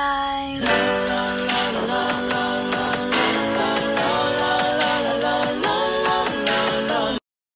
time.